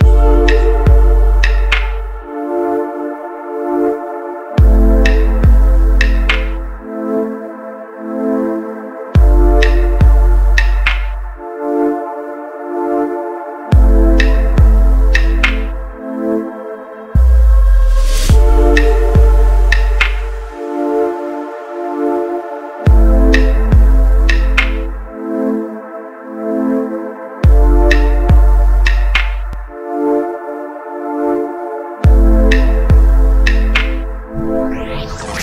Thank Nice.